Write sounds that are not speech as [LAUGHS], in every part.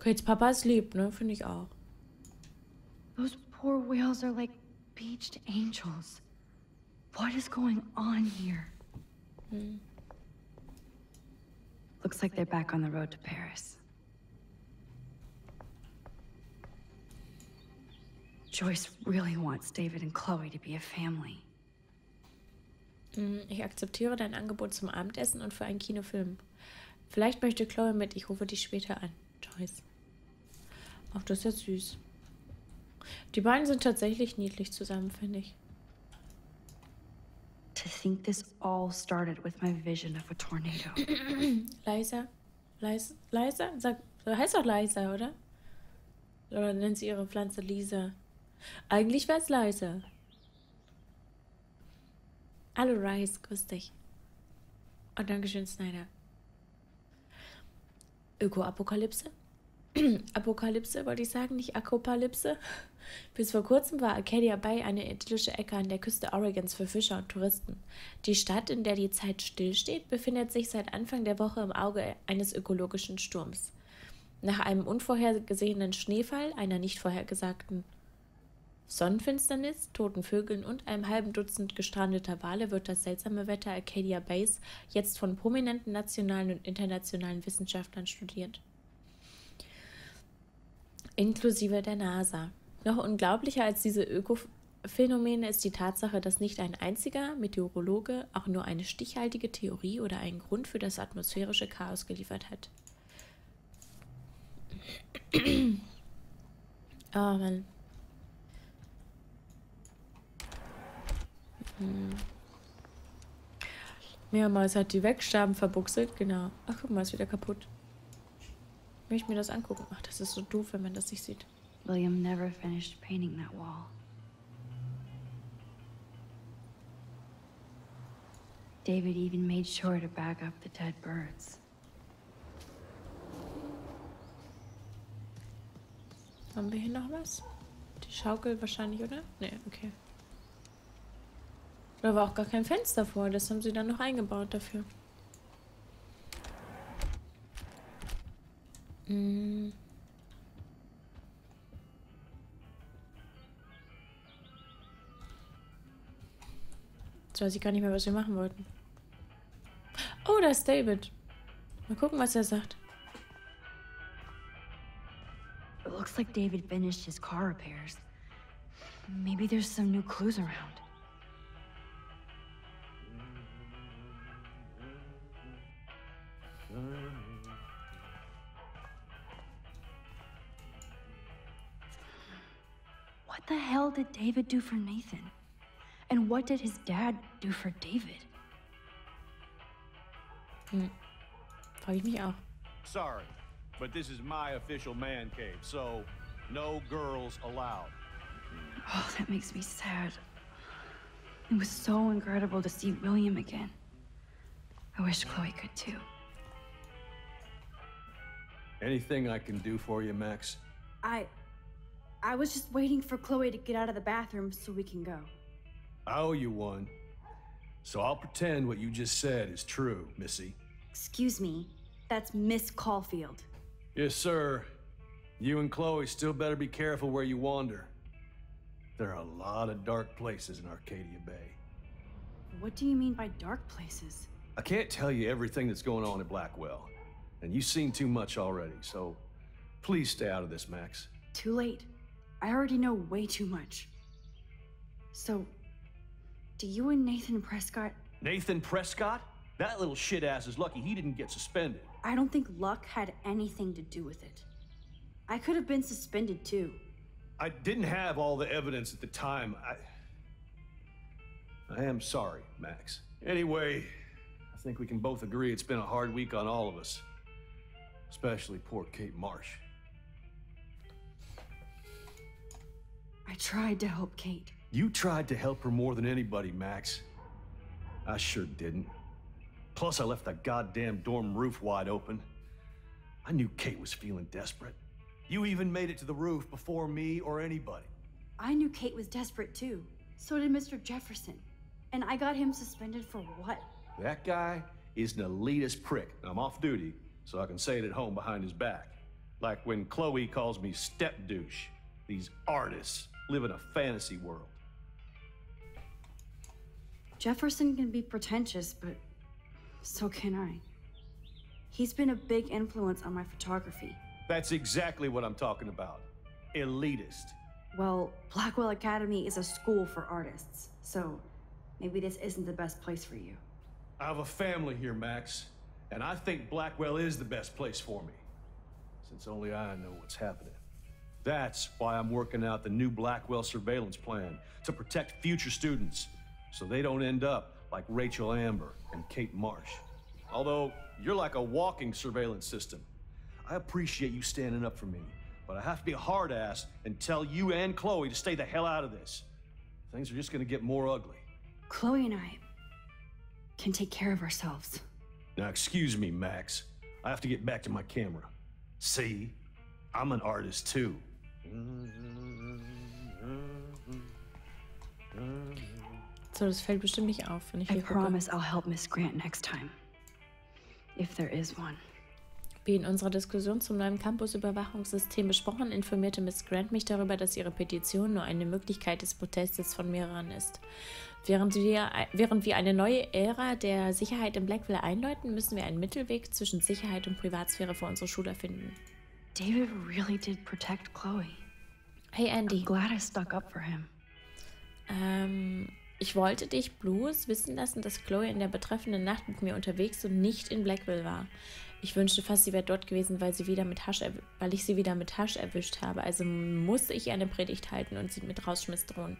Kates Papa ist lieb, ne? Finde ich auch. Those poor whales are like beached angels. What is going on here? Hm. Looks like they're back on the road to Paris. Joyce really wants David and Chloe to be a family. Hm, Ich akzeptiere dein Angebot zum Abendessen und für einen Kinofilm. Vielleicht möchte Chloe mit, ich rufe dich später an. Joyce. Ach, das ist ja süß. Die beiden sind tatsächlich niedlich zusammen, finde ich. To think this all started with my vision of a tornado. [CLEARS THROAT] Leisa? Leisa? Leisa? Sag, heißt doch Leisa, oder? Oder nennt sie ihre Pflanze Lisa? Eigentlich wäre es Leisa. Hallo Rice, grüß dich. Und Dankeschön, Snyder. Öko-Apokalypse? [CLEARS THROAT] Apokalypse wollte ich sagen, nicht Akropalypse. Bis vor kurzem war Arcadia Bay eine idyllische Ecke an der Küste Oregons für Fischer und Touristen. Die Stadt, in der die Zeit stillsteht, befindet sich seit Anfang der Woche im Auge eines ökologischen Sturms. Nach einem unvorhergesehenen Schneefall, einer nicht vorhergesagten Sonnenfinsternis, toten Vögeln und einem halben Dutzend gestrandeter Wale wird das seltsame Wetter Arcadia Bays jetzt von prominenten nationalen und internationalen Wissenschaftlern studiert. Inklusive der NASA. Noch unglaublicher als diese Ökophänomene ist die Tatsache, dass nicht ein einziger Meteorologe auch nur eine stichhaltige Theorie oder einen Grund für das atmosphärische Chaos geliefert hat. oh [CLEARS THROAT] Mann. Hm. Mehrmals hat die Wegstaben verbuchselt, genau. Ach, guck mal, ist wieder kaputt. Ich möchte mir das angucken. Ach, das ist so doof, wenn man das nicht sieht. William never finished painting that wall. David even made sure to bag up the dead birds. Haben wir hier noch was? Die Schaukel wahrscheinlich, oder? Nee, okay. Da war auch gar kein Fenster vor. Das haben sie dann noch eingebaut dafür. Mm. Jetzt weiß ich gar nicht mehr, was wir machen wollten. Oh, da ist David. Mal gucken, was er sagt. It looks like David finished his car repairs. Maybe there's some new clues around. What the hell did David do for Nathan? And what did his dad do for David? Frage ich mich auch. Sorry, but this is my official man cave, so no girls allowed. Oh, that makes me sad. It was so incredible to see William again. I wish Chloe could too. Anything I can do for you, Max? I. I was just waiting for Chloe to get out of the bathroom so we can go. I owe you one. So I'll pretend what you just said is true, Missy. Excuse me. That's Miss Caulfield. Yes, sir. You and Chloe still better be careful where you wander. There are a lot of dark places in Arcadia Bay. What do you mean by dark places? I can't tell you everything that's going on at Blackwell, and you've seen too much already, so please stay out of this, Max. Too late. I already know way too much. So, do you and Nathan Prescott. Nathan Prescott? That little shit ass is lucky he didn't get suspended. I don't think luck had anything to do with it. I could have been suspended too. I didn't have all the evidence at the time. I. I am sorry, Max. Anyway, I think we can both agree it's been a hard week on all of us. Especially poor Kate Marsh. I tried to help Kate. You tried to help her more than anybody, Max. I sure didn't. Plus, I left the goddamn dorm roof wide open. I knew Kate was feeling desperate. You even made it to the roof before me or anybody. I knew Kate was desperate too. So did Mr. Jefferson. And I got him suspended for what? That guy is an elitist prick. I'm off duty, so I can say it at home behind his back. Like when Chloe calls me step douche. These artists live in a fantasy world. Jefferson can be pretentious, but so can I. He's been a big influence on my photography. That's exactly what I'm talking about. Elitist. Well, Blackwell Academy is a school for artists, so maybe this isn't the best place for you. I have a family here, Max, and I think Blackwell is the best place for me, since only I know what's happening. That's why I'm working out the new Blackwell surveillance plan to protect future students so they don't end up like Rachel Amber and Kate Marsh. Although you're like a walking surveillance system. I appreciate you standing up for me, but I have to be a hard ass and tell you and Chloe to stay the hell out of this. Things are just gonna get more ugly. Chloe and I can take care of ourselves. Now, excuse me, Max. I have to get back to my camera. See? I'm an artist too. So, das fällt bestimmt nicht auf, wenn ich I hier gucke. promise I'll help Miss Grant next time. If there is one. Wie in unserer Diskussion zum neuen Campus-Überwachungssystem besprochen, informierte Miss Grant mich darüber, dass ihre Petition nur eine Möglichkeit des Protestes von mehreren ist. Während wir, während wir eine neue Ära der Sicherheit in Blackville einläuten, müssen wir einen Mittelweg zwischen Sicherheit und Privatsphäre für unsere Schüler finden. David really did protect Chloe. Hey Andy, I'm glad I stuck up for him. ähm, ich wollte dich bloß wissen lassen, dass Chloe in der betreffenden Nacht mit mir unterwegs und nicht in Blackville war. Ich wünschte fast, sie wäre dort gewesen, weil, sie wieder mit Hasch weil ich sie wieder mit Hasch erwischt habe. Also musste ich eine Predigt halten und sie mit Rausschmiss drohen.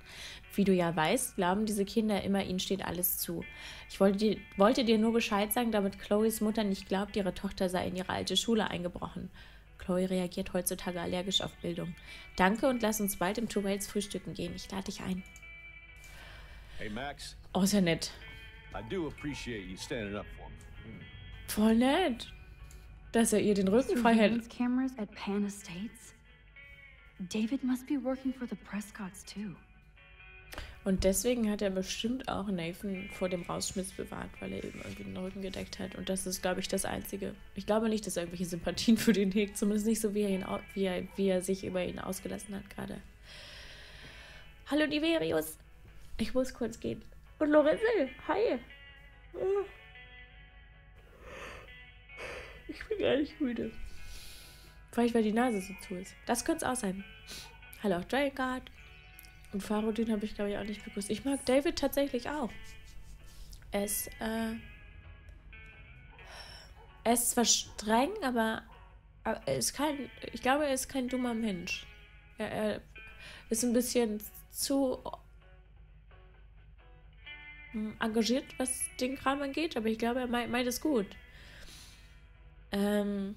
Wie du ja weißt, glauben diese Kinder immer, ihnen steht alles zu. Ich wollte dir, wollte dir nur Bescheid sagen, damit Chloes Mutter nicht glaubt, ihre Tochter sei in ihre alte Schule eingebrochen. Chloe reagiert heutzutage allergisch auf Bildung. Danke und lass uns bald im Two Wales frühstücken gehen. Ich lade dich ein. Hey, Max, Oh, ist ja nett. I do appreciate you standing up for me. Voll nett. Dass er ihr den Rücken frei hält. David must be working for the Prescotts too. Und deswegen hat er bestimmt auch Nathan vor dem Rausschmiss bewahrt, weil er eben irgendwie den Rücken gedeckt hat. Und das ist, glaube ich, das Einzige. Ich glaube nicht, dass er irgendwelche Sympathien für den hegt. Zumindest nicht so, wie er, ihn, wie er, wie er sich über ihn ausgelassen hat gerade. Hallo, Diverius. Ich muss kurz gehen. Und Lorenzel, hi. Ich bin gar nicht müde. Vielleicht, weil die Nase so zu ist. Das könnte es auch sein. Hallo, Drakeguard. Und Farodin habe ich, glaube ich, auch nicht begrüßt. Ich mag David tatsächlich auch. Er ist, äh, er ist zwar streng, aber, aber er ist kein, ich glaube, er ist kein dummer Mensch. Er, er ist ein bisschen zu hm, engagiert, was den Kram angeht, aber ich glaube, er meint, meint es gut. Ähm,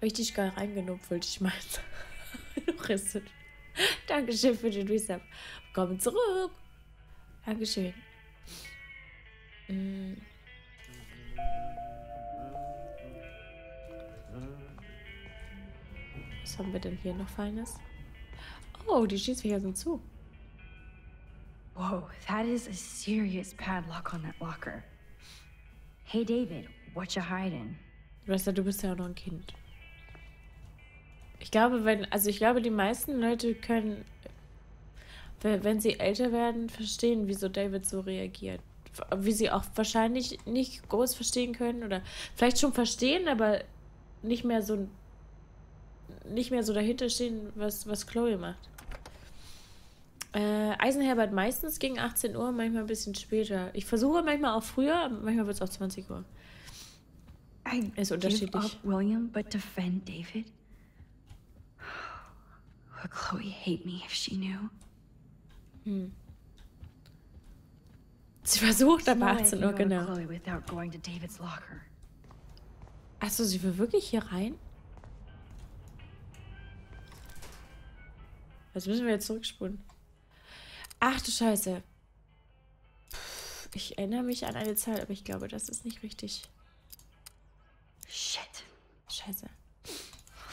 richtig geil reingenupfelt, ich meine. Risset. [LAUGHS] [LAUGHS] Dankeschön für den Resub. Komm zurück. Dankeschön. Mm. Was haben wir denn hier noch Feines? Oh, die Schießfächer sind zu. Whoa, that is a serious padlock on that locker. Hey, David, what you hiding? Resta, du bist ja auch noch ein Kind. Ich glaube, wenn, also ich glaube, die meisten Leute können, we- wenn sie älter werden, verstehen, wieso David so reagiert. Wie sie auch wahrscheinlich nicht groß verstehen können oder vielleicht schon verstehen, aber nicht mehr so nicht mehr so dahinter stehen, was, was Chloe macht. Äh, Eisenherbert meistens gegen 18 Uhr, manchmal ein bisschen später. Ich versuche manchmal auch früher, manchmal wird es auch 20 Uhr. I Ist give unterschiedlich. up William, but defend David? Would Chloe hate me if she knew? Sie versucht ab No way I 18 can Uhr, genau. Achso, sie will wirklich hier rein? Was müssen wir jetzt zurückspulen? Ach du Scheiße. Ich erinnere mich an eine Zahl, aber ich glaube, das ist nicht richtig. Shit. Scheiße.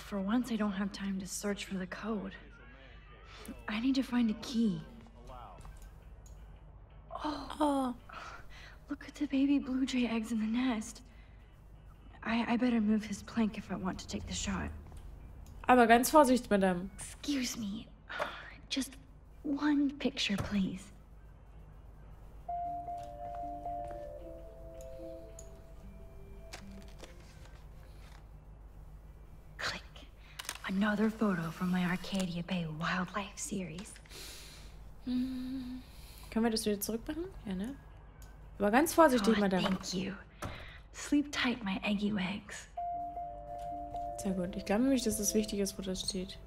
For once, I don't have time to search for the code. I need to find a key. Oh, oh, Look at the baby blue jay eggs in the nest. I, I better move his plank if I want to take the shot. Aber ganz Vorsicht, Madame. Excuse me. Just one picture, please. Another photo from my Arcadia Bay wildlife series. Können wir das wieder zurückmachen? Ja, ne? Aber ganz vorsichtig, Oh, Madame. thank you. Sleep tight, my eggy legs. Sehr gut. Ich glaube nämlich, dass das wichtig ist, wo das steht.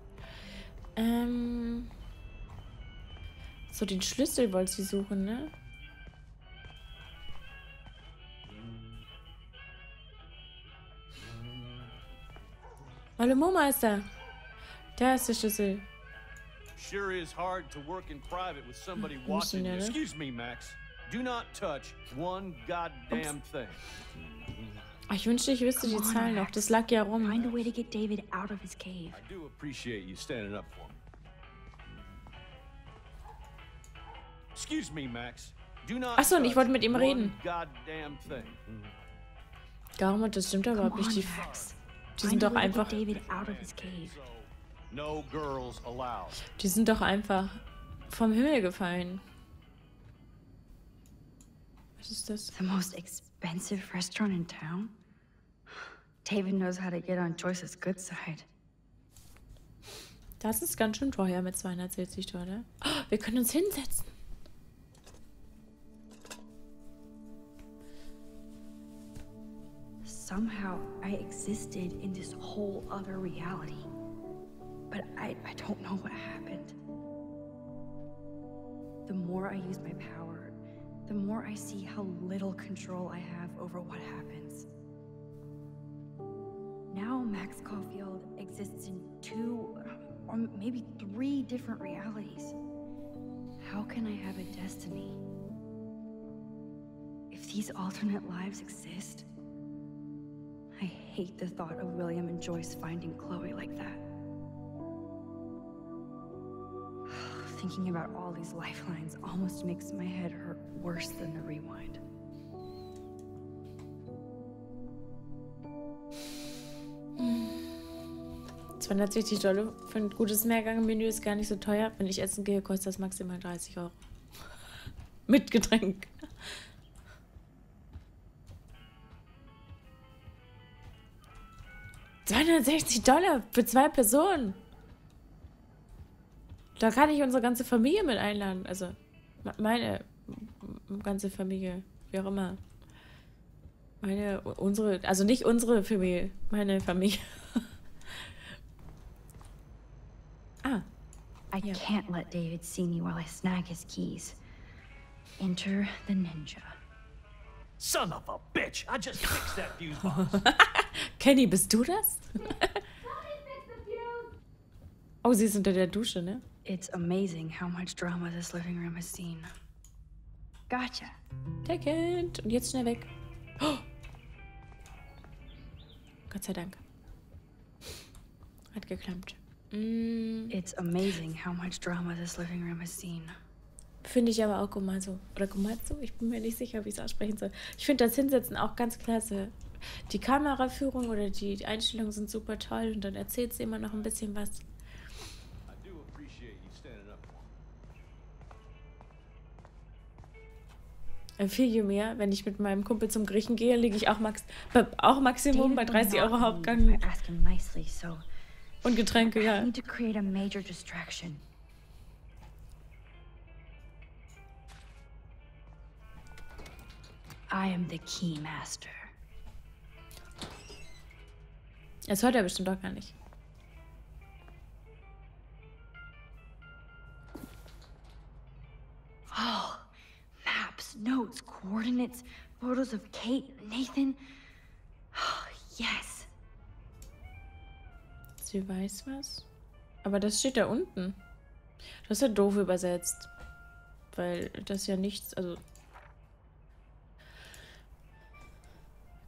Ähm. So, den Schlüssel wollte sie suchen, ne? Hallo Mumeister. Da ist der Schlüssel. Sure is hard to work in private with somebody Müssen watching you. ne? Excuse me, Max. Do not touch one goddamn thing. Ach, ich wünschte, ich wüsste die Zahlen noch. Das lag ja rum. Find a way to get David out of his cave. I do appreciate you standing up for me. Excuse me, Max. Do not Ach so, und ich touch wollte mit ihm one reden. Goddamn thing. Darum, das stimmt aber überhaupt nicht. Die, Max. die sind doch einfach. David out of his cave. No girls allowed. Die sind doch einfach vom Himmel gefallen. Was ist das? The most expensive restaurant in town? David knows how to get on Joyce's good side. Das ist ganz schön teuer mit 260 Dollar. Oh, wir können uns hinsetzen. Somehow I existed in this whole other reality. But I, I don't know what happened. The more I use my power, the more I see how little control I have over what happens. Now Max Caulfield exists in two, or maybe three different realities. How can I have a destiny? If these alternate lives exist, I hate the thought of William and Joyce finding Chloe like that. Thinking about all these lifelines almost makes my head hurt worse than the rewind. 260 Dollar für ein gutes Mehrgang-Menü ist gar nicht so teuer. Wenn ich essen gehe, kostet das maximal 30 Euro. [LAUGHS] Mit Getränk. ...260 Dollar für zwei Personen. Da kann ich unsere ganze Familie mit einladen. Also, me- meine ganze Familie. Wie auch immer. Meine, unsere, also nicht unsere Familie, meine Familie. [LAUGHS] ah, I Yeah. can't let David see me while I snag his keys. Enter the ninja. Son of a bitch! I just fixed that fuse box. [LAUGHS] Kenny, bist du das? oh, sie ist unter der Dusche, ne? It's amazing how much drama this living room has seen. Gotcha. Deckend. Und jetzt schnell weg. Oh. Gott sei Dank. Hat geklappt. Mm, It's amazing how much drama this living room has seen. finde ich aber auch Gomazo. Oder Gomazo? Ich bin mir nicht sicher, wie ich es aussprechen soll. Ich finde das Hinsetzen auch ganz klasse. Die Kameraführung oder die Einstellungen sind super toll und dann erzählt sie immer noch ein bisschen was. Viel je mehr, wenn ich mit meinem Kumpel zum Griechen gehe, liege ich auch, max auch Maximum bei David 30 will Euro Hauptgang und Getränke, ja. I am the key master. Das hört er bestimmt auch gar nicht. Notes, coordinates, photos of Kate, Nathan. Oh, [SIGHS] yes. Sie weiß was. Aber das steht da unten. Das ist ja doof übersetzt. Weil das ja nichts, also.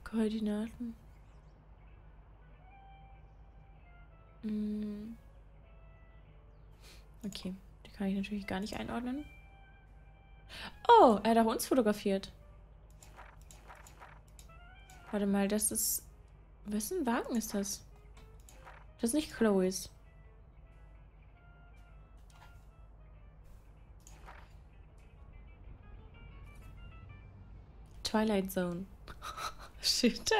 Koordinaten. Hm. Okay, die kann ich natürlich gar nicht einordnen. Oh, er hat auch uns fotografiert. Warte mal, das ist. Wessen Wagen ist das? Das ist nicht Chloes. Twilight Zone. [LAUGHS] Shit.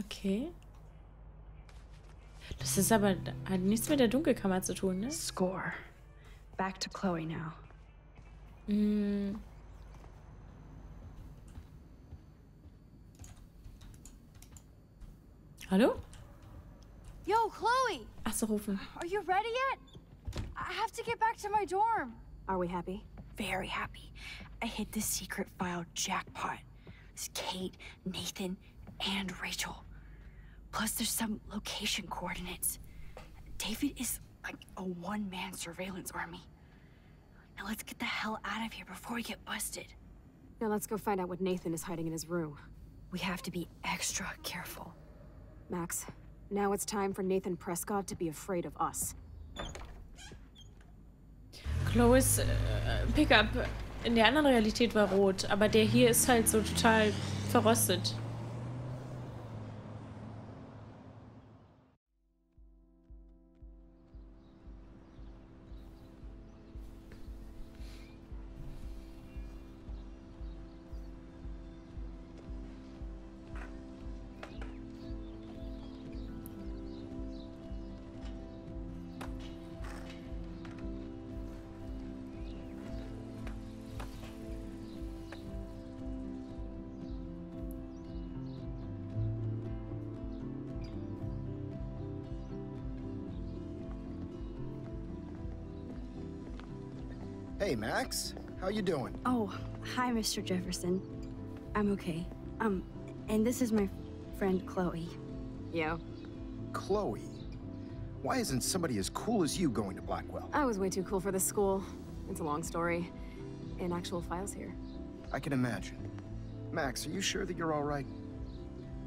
Okay. Das ist aber hat nichts mit der Dunkelkammer zu tun, ne? Score. Back to Chloe now. Mm. Hallo? Yo, Chloe! Ach so, rufen. Are you ready yet? I have to get back to my dorm. Are we happy? Very happy. I hit the secret file jackpot. It's Kate, Nathan, and Rachel. Plus, there's some location coordinates. David is like a one man surveillance army. Now let's get the hell out of here before we get busted. Now let's go find out what Nathan is hiding in his room. We have to be extra careful. Max, now it's time for Nathan Prescott to be afraid of us. Chloes uh, äh, Pickup in der anderen Realität war rot, aber der hier ist halt so total verrostet. Max. How are you doing? Oh, hi, Mr. Jefferson. I'm okay. Um, and this is my friend Chloe. Yeah. Chloe. Why isn't somebody as cool as you going to Blackwell? I was way too cool for this school. It's a long story. And actual files here. I can imagine. Max, are you sure that you're all right?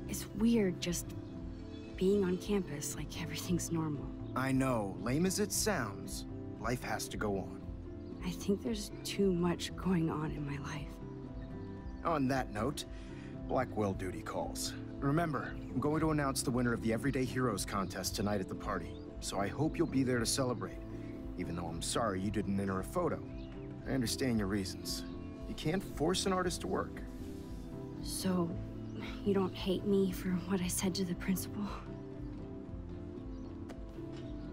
It's weird just being on campus like everything's normal. I know, lame as it sounds, life has to go on. I think there's too much going on in my life. On that note, Blackwell duty calls. Remember, I'm going to announce the winner of the Everyday Heroes contest tonight at the party, so I hope you'll be there to celebrate, even though I'm sorry you didn't enter a photo. I understand your reasons. You can't force an artist to work. So, you don't hate me for what I said to the principal?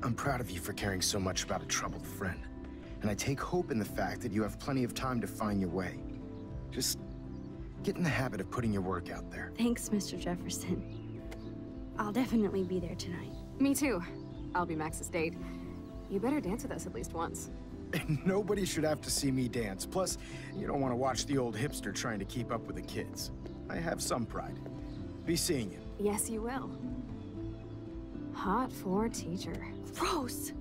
I'm proud of you for caring so much about a troubled friend. And I take hope in the fact that you have plenty of time to find your way. Just get in the habit of putting your work out there. Thanks, Mr. Jefferson. I'll definitely be there tonight. Me too. I'll be Max's date. You better dance with us at least once. [LAUGHS] Nobody should have to see me dance. Plus, you don't want to watch the old hipster trying to keep up with the kids. I have some pride. Be seeing you. Yes, you will. Hot for teacher. Rose!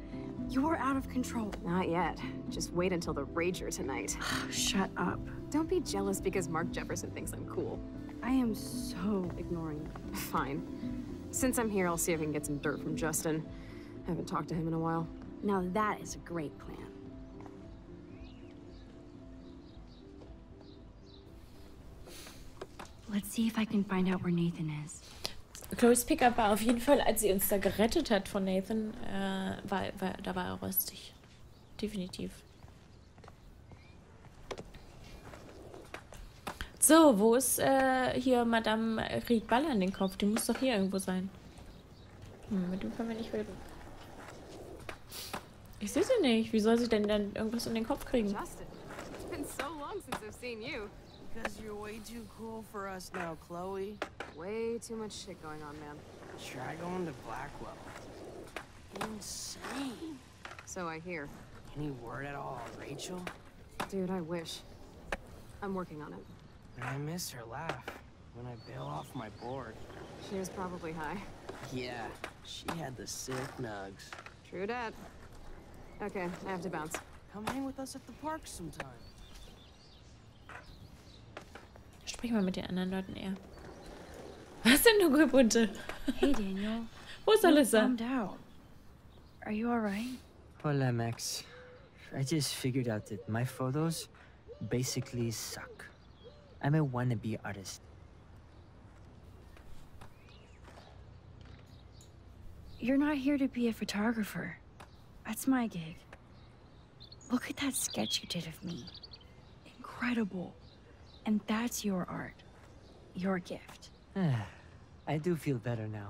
You're out of control. Not yet. Just wait until the Rager tonight. [SIGHS] Shut up. Don't be jealous because Mark Jefferson thinks I'm cool. I am so ignoring you. [LAUGHS] Fine. Since I'm here, I'll see if I can get some dirt from Justin. I Haven't talked to him in a while. Now that is a great plan. Let's see if I can find out where Nathan is. Chloe's Pickup war auf jeden Fall, als sie uns da gerettet hat von Nathan, äh, war, war, da war er rostig. Definitiv. So, wo ist äh, hier Madame kriegt Ball an den Kopf? Die muss doch hier irgendwo sein. Hm, mit dem können wir nicht reden. Ich sehe sie nicht. Wie soll sie denn dann irgendwas in den Kopf kriegen? Justin, it's been so long since I've seen you. Because you're way too cool for us now, Chloe. Way too much shit going on, man. Try going to Blackwell. Insane. So I hear. Any word at all, Rachel? Dude, I wish. I'm working on it. And I miss her laugh when I bail off my board. She was probably high. Yeah, she had the sick nugs. True dat. Okay, I have to bounce. Come hang with us at the park sometime. Sprich mal mit den anderen Leuten eher. Was denn, du Bunte? Hey, Daniel. Wo ist You look Alyssa? bummed out. Are you alright? Hola, Max. I just figured out that my photos basically suck. I'm a wannabe artist. you're not here to be a photographer. That's my gig. Look at that sketch you did of me. Incredible. And that's your art. Your gift. [SIGHS] I do feel better now.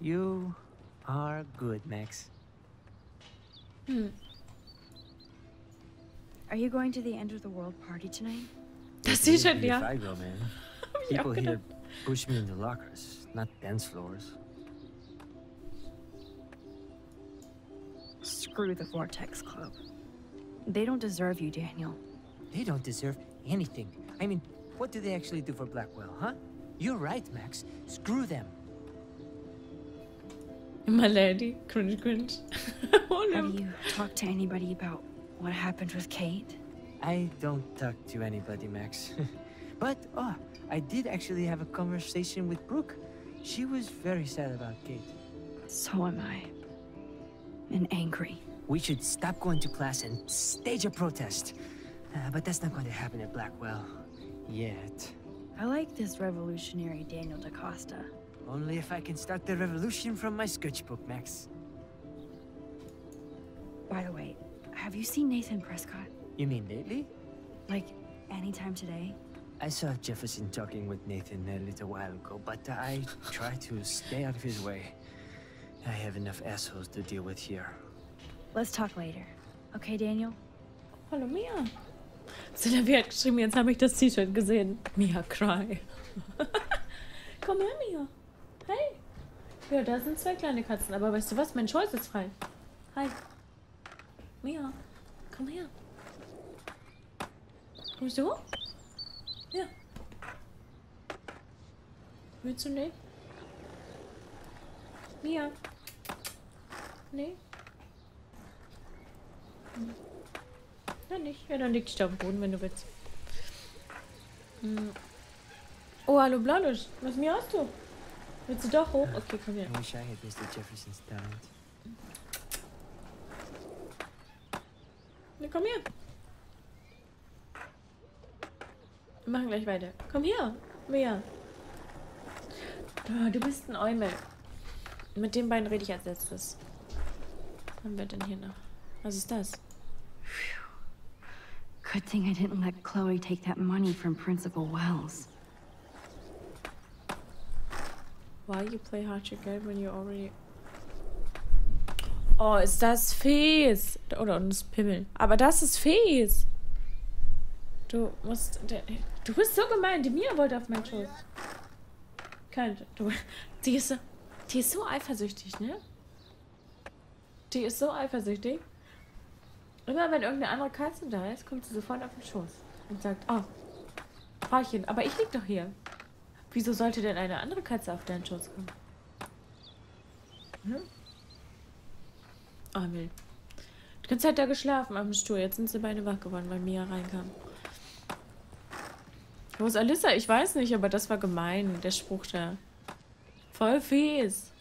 You are good, Max. Hmm. Are you going to the end of the world party tonight? Das sieht schon, If ja. I go, man. [LAUGHS] People here push me into lockers, not dance floors. Screw the Vortex Club. They don't deserve you, Daniel. They don't deserve anything. I mean, what do they actually do for Blackwell, huh? You're right, Max. Screw them. My lady. Cringe, cringe. [LAUGHS] Oh, Have you talked to anybody about what happened with Kate? I don't talk to anybody, Max. [LAUGHS] but, oh, I did actually have a conversation with Brooke. She was very sad about Kate. So am I. And angry. We should stop going to class and stage a protest. Uh, but that's not going to happen at Blackwell. Yet. I like this revolutionary Daniel DaCosta. Only if I can start the revolution from my sketchbook, Max. By the way, have you seen Nathan Prescott? You mean lately? Like, anytime today? I saw Jefferson talking with Nathan a little while ago, but I try to stay out of his way. I have enough assholes to deal with here. Let's talk later. Okay, Daniel? Hallo Mia. Sylvia hat geschrieben, jetzt habe ich das T-Shirt gesehen. Mia Cry. [LAUGHS] Komm her, Mia. Hey. Ja, da sind zwei kleine Katzen, aber weißt du was? Mein Scholz ist frei. Hi. Mia, komm her. Kommst du? Ja. Willst du nicht? Mia. Nee. Hm. Ja, nicht. Ja, dann leg dich da am Boden, wenn du willst. Hm. Oh, hallo Blaulisch. Was mir hast du? Willst du doch hoch? Okay, komm her. I wish I had Mr. Jefferson's talent. Na, komm her. Wir machen gleich weiter. Komm her. Mia. Ah, Du bist ein Eumel. Mit den beiden rede ich als letztes. Was haben wir denn hier noch? Was ist das? Good thing I didn't let Chloe take that money from Principal Wells. Why you play hard to get when you already... Oh, ist das fies. Oder und Pimmel. Aber das ist fies. Du musst... Du bist so gemein. Die Mia wollte auf meinen Schoß. Kein... Du, die ist so... Die ist so eifersüchtig, ne? Die ist so eifersüchtig. Immer wenn irgendeine andere Katze da ist, kommt sie sofort auf den Schoß. Und sagt, oh, Frauchen, aber ich lieg doch hier. Wieso sollte denn eine andere Katze auf deinen Schoß kommen? Hm? Emil. Die ganze Zeit da geschlafen am Stuhl. Jetzt sind sie beide wach geworden, weil Mia reinkam. Wo ist Alissa? Ich weiß nicht, aber das war gemein, der Spruch da. Voll fies.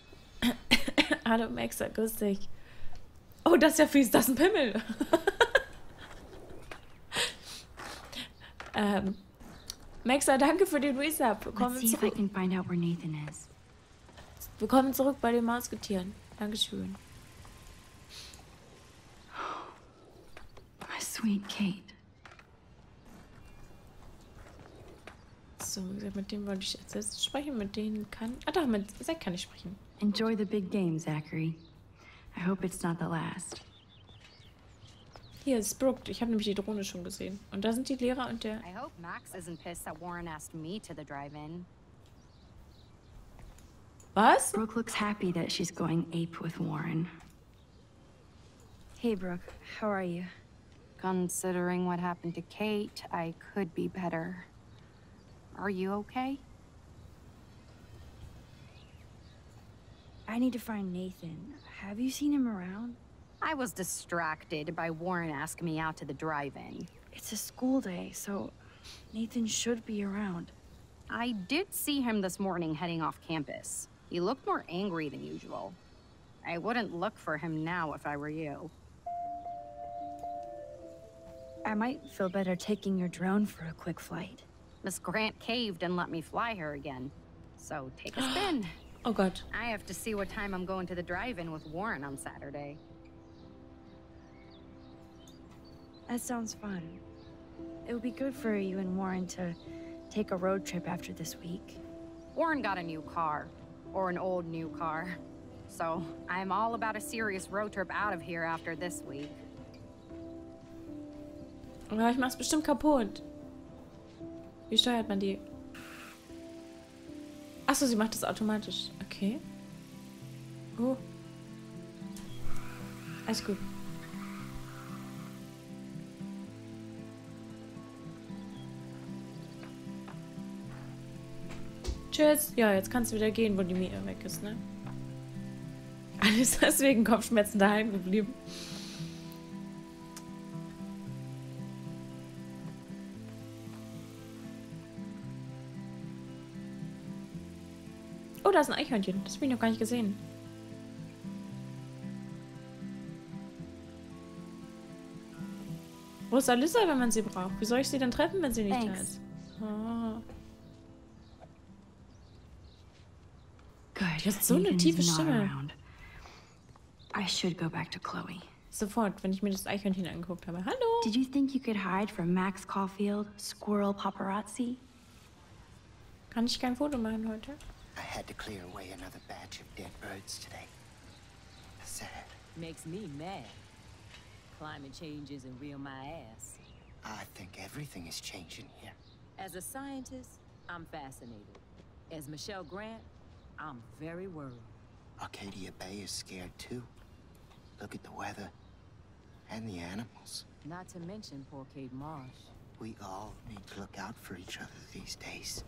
[COUGHS] Hallo Maxa, grüß dich. Oh, das ist ja fies, das ist ein Pimmel. [LAUGHS] ähm, Maxa, danke für den Resub. Let's Kommen see if I zurück. can find out where Nathan is. Willkommen zurück bei den Mausgetieren. Dankeschön. My sweet Kate. So, wie gesagt, mit dem wollte ich jetzt sprechen. Mit denen kann. Ah, doch, mit Zack kann ich sprechen. Enjoy the big game, Zachary. I hope it's not the last. Hier ist Brooke. Ich habe nämlich die Drohne schon gesehen. Und da sind die Lehrer und der. I hope Max isn't pissed that Warren asked me to the drive-in. Was? Brooke looks happy that she's going ape with Warren. Hey, Brooke. How are you? Considering what happened to Kate, I could be better. Are you okay? I need to find Nathan. Have you seen him around? I was distracted by Warren asking me out to the drive-in. It's a school day, so Nathan should be around. I did see him this morning heading off campus. He looked more angry than usual. I wouldn't look for him now if I were you. I might feel better taking your drone for a quick flight. Miss Grant caved and let me fly her again. So take a spin. [GASPS] [GASPS] [GASPS] Oh god. I have to see what time I'm going to the drive-in with Warren on Saturday. That sounds fun. It would be good for you and Warren to take a road trip after this week. Warren got a new car. Or an old new car. So, I'm all about a serious road trip out of here after this week. Ja, ich mach's bestimmt kaputt. Wie steuert man die? Achso, sie macht das automatisch. Okay. Oh. Alles gut. Tschüss. Ja, jetzt kannst du wieder gehen, wo die Mia weg ist, ne? Alles [LAUGHS] deswegen Kopfschmerzen daheim geblieben. Da ist ein Eichhörnchen. Das habe ich noch gar nicht gesehen. Wo ist Alyssa, wenn man sie braucht? Wie soll ich sie denn treffen, wenn sie nicht da Thanks. ist? Oh. Good. Die hat so eine tiefe Stimme. I should go back to Chloe. Sofort, wenn ich mir das Eichhörnchen angeguckt habe. Hallo! Did you think you could hide from Max Caulfield, Squirrel Paparazzi? Kann ich kein Foto machen heute? I had to clear away another batch of dead birds today. Sad. Makes me mad. Climate change isn't real my ass. I think everything is changing here. As a scientist, I'm fascinated. As Michelle Grant, I'm very worried. Arcadia Bay is scared too. Look at the weather. And the animals. Not to mention poor Kate Marsh. We all need to look out for each other these days.